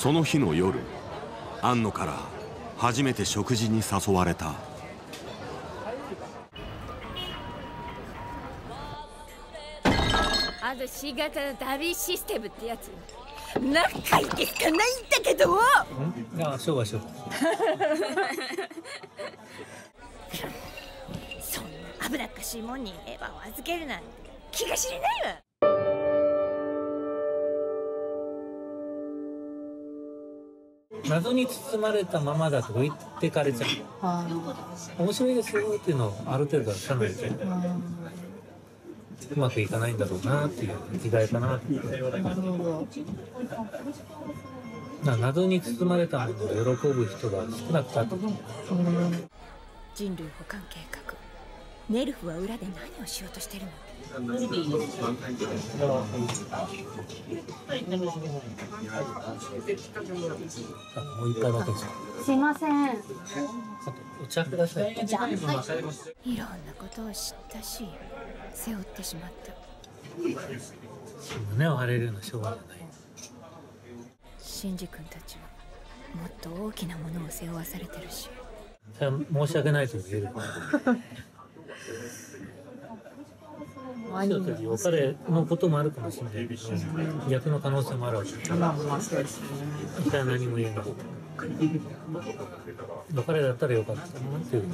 その日の夜庵野から初めて食事に誘われた。あの C 型のダビーシステムってやつ。何回ですかないんだけど。あそうはそう そんな危なっかしいもんにエヴァを預けるなんて気が知れないわ謎に包まれたままだと置いてかれちゃう。面白いですよっていうのをある程度はかなりうまくいかないんだろうなっていう時代かなってな謎に包まれたものを喜ぶ人が少なくなった人類保管計画。ネルフは裏で何をしようとしてるの？あもう一杯だけですかすいません。お茶くださいじゃあ、はい。いろんなことを知ったし背負ってしまった胸を張れるような昭和じゃないシンジ君たちはもっと大きなものを背負わされてるし申し訳ないと言える人たち別れのこともあるかもしれない。けど逆の可能性もあるわけだまあまあそうですね。じゃあ何も言えない別れだったらよかったなっていう